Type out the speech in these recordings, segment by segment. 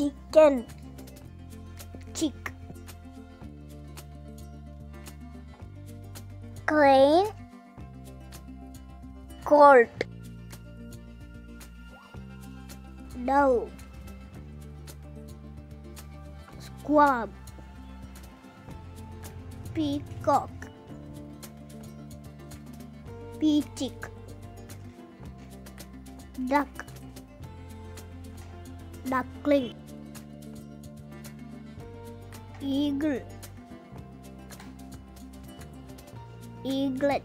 chicken. Chick. Crane colt. Dove squab. Peacock. Peachick. Duck. Duckling eagle. Eaglet.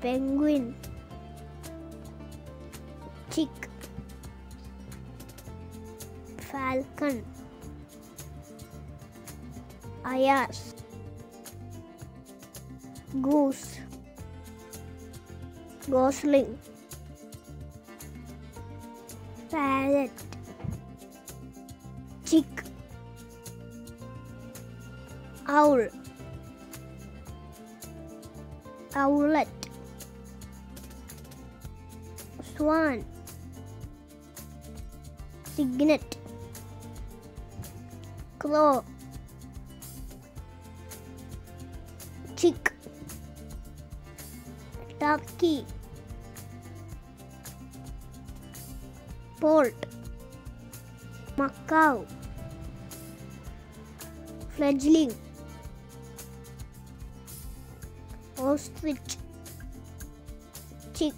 Penguin. Chick. Falcon. Eyas. Goose. Gosling. Parrot. Chick owl. Owlet. Swan. Cygnet. Crow chick. Turkey. Poult macaw fledgling ostrich. Chick